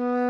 Mm-hmm.